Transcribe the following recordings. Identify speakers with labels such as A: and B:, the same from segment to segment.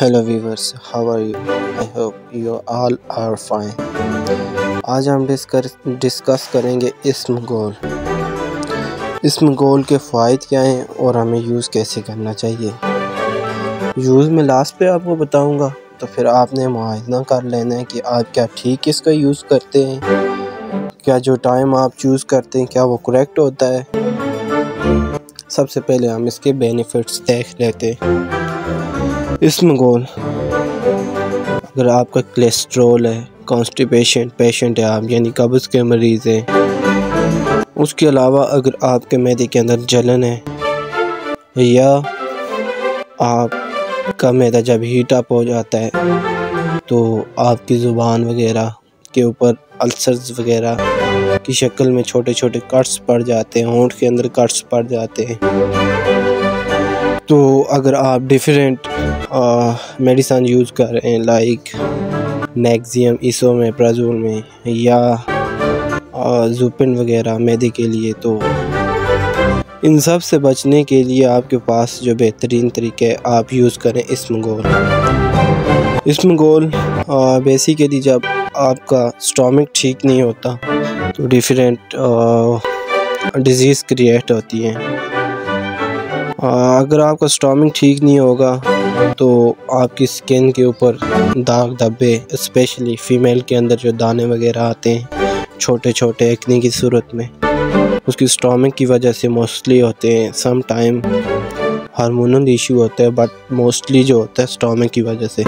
A: Hello viewers how are you I hope you all are fine आज हम discuss discuss करेंगे इसम गोल इसम गोल के फ़ायद क्या हैं और हमें यूज़ कैसे करना चाहिए? यूज़ में लास्ट पे आपको बताऊँगा तो फिर आपने मुआयना कर लेना है कि आप क्या ठीक इसका यूज़ करते हैं, क्या जो टाइम आप चूज़ करते हैं, क्या वो करेक्ट होता है। सबसे पहले हम इसके बेनिफिट्स देख लेते हैं। इसमें गोल अगर आपका कोलेस्ट्रोल है कॉन्स्टिपेशन पेशेंट है आप, यानी कब्ज़ के मरीज़ हैं? उसके अलावा अगर आपके मैदे के अंदर जलन है, या आपका मैदा जब हीट अप हो जाता है तो आपकी ज़ुबान वगैरह के ऊपर अल्सर्स वगैरह की शक्ल में छोटे छोटे कट्स पड़ जाते हैं, होंठ के अंदर कट्स पड़ जाते हैं। तो अगर आप डिफरेंट मेडिसन यूज़ कर रहे हैं लाइक नेक्जियम इसो में प्राजोल में या जुपिन वगैरह मैदे के लिए तो इन सबसे बचने के लिए आपके पास जो बेहतरीन तरीके आप यूज़ करें इसम गोल इसम गोल बेसिकली जब आपका स्टोमिक ठीक नहीं होता तो डिफरेंट डिज़ीज़ क्रिएट होती हैं। अगर आपका स्टॉमिंग ठीक नहीं होगा तो आपकी स्किन के ऊपर दाग धब्बे स्पेशली फ़ीमेल के अंदर जो दाने वगैरह आते हैं छोटे छोटे एक्ने की सूरत में, उसकी स्टॉमिक की वजह से मोस्टली होते हैं सम टाइम हार्मोनल इशू होते हैं बट मोस्टली जो होता है स्टॉमिक की वजह से।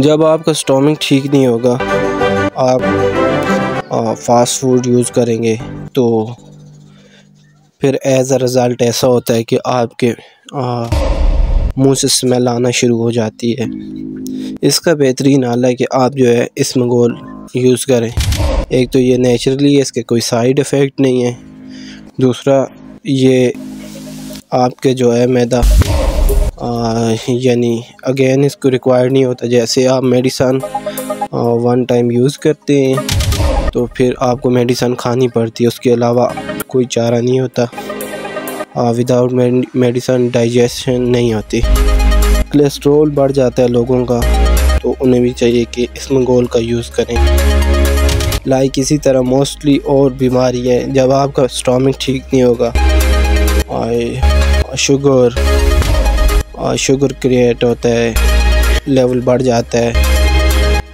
A: जब आपका स्टॉमिक ठीक नहीं होगा, आप फास्ट फ़ूड यूज़ करेंगे तो फिर एज अ रिज़ल्ट ऐसा होता है कि आपके मुँह से स्मेल आना शुरू हो जाती है। इसका बेहतरीन हाल है कि आप जो है इस मंगोल यूज़ करें। एक तो ये नेचुरली है, इसके कोई साइड इफ़ेक्ट नहीं है। दूसरा, ये आपके जो है मैदा यानी अगेन इसको रिक्वायर्ड नहीं होता। जैसे आप मेडिसन वन टाइम यूज़ करते हैं। तो फिर आपको मेडिसन खानी पड़ती है। उसके अलावा कोई चारा नहीं होता। विदाउट मेडिसन डाइजेशन नहीं होती कोलेस्ट्रोल बढ़ जाता है लोगों का तो उन्हें भी चाहिए कि इसमें का यूज़ करें। लाइक इसी तरह मोस्टली और बीमारी है। जब आपका स्टोमिक ठीक नहीं होगा और शुगर और शुगर क्रिएट होता है लेवल बढ़ जाता है।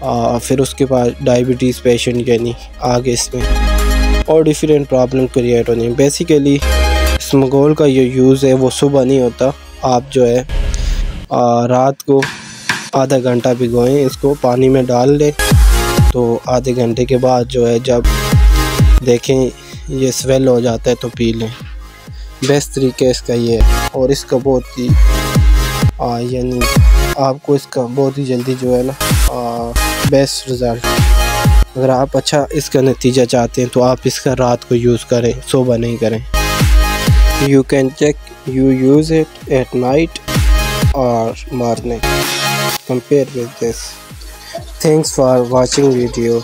A: और फिर उसके बाद डायबिटीज़ पेशेंट यानी आगे इसमें और डिफरेंट प्रॉब्लम क्रिएट होनी। बेसिकली स्मगोल का ये यूज़ है वो सुबह नहीं होता। आप जो है आ, रात को आधा घंटा भिगोएँ इसको पानी में डाल लें तो आधे घंटे के बाद जो है जब देखें ये स्वेल हो जाता है तो पी लें। बेस्ट तरीके इसका ये है। और इसका बहुत ही यानी आपको इसका बहुत ही जल्दी जो है ना बेस्ट रिज़ल्ट अगर आप अच्छा इसका नतीजा चाहते हैं तो आप इसका रात को यूज़ करें, सुबह नहीं करें। You can check you use it at night और morning compare with this thanks for watching video